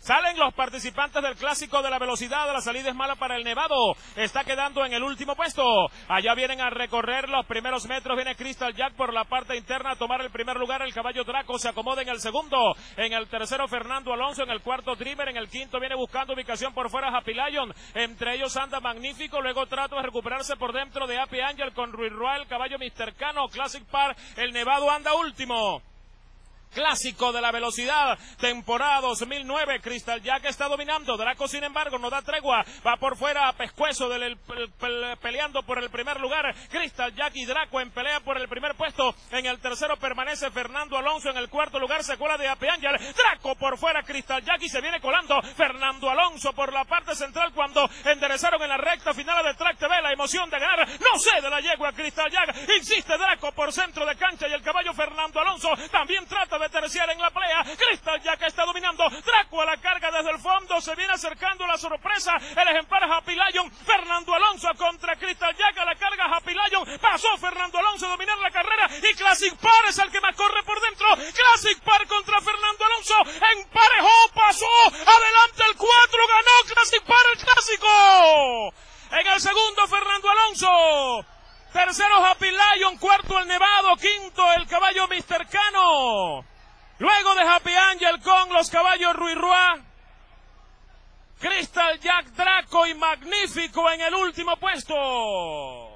Salen los participantes del clásico de la velocidad. La salida es mala para el Nevado. Está quedando en el último puesto. Allá vienen a recorrer los primeros metros. Viene Crystal Jack por la parte interna a tomar el primer lugar. El caballo Draco se acomoda en el segundo. En el tercero Fernando Alonso. En el cuarto Dreamer. En el quinto viene buscando ubicación por fuera Happy Lion. Entre ellos anda magnífico. Luego trato de recuperarse por dentro de Happy Angel con Ruiz Royal. Caballo Mr. Cano. Classic Par. El Nevado anda último. Clásico de la velocidad, temporada 2009, Crystal Jack está dominando, Draco sin embargo no da tregua, va por fuera a pescuezo del, peleando por el primer lugar, Crystal Jack y Draco en pelea por el primer puesto, en el tercero permanece Fernando Alonso, en el cuarto lugar se cuela de Ape Ángel, Draco por fuera, Crystal Jack y se viene colando, Fernando Alonso por la parte central cuando enderezaron en la recta final de Track TV la emoción de ganar, no sé de la yegua Crystal Jack, insiste Draco por centro de cancha y el caballo Fernando Alonso también trata de terciar en la pelea. Crystal Jack está dominando. Draco a la carga desde el fondo. Se viene acercando la sorpresa. El ejemplar Happy Lion. Fernando Alonso contra Crystal Jack a la carga Happy Lion. Pasó Fernando Alonso a dominar la carrera. Y Classic Par es el que más corre por dentro. Classic Par contra Fernando Alonso. Emparejó, pasó. Adelante el 4. Ganó Classic Par el clásico. En el segundo, Fernando Alonso. Tercero Happy Lion, cuarto el Nevado, quinto el caballo Mr. Cano. Luego de Happy Angel con los caballos Rui Rua. Crystal Jack Draco y Magnífico en el último puesto.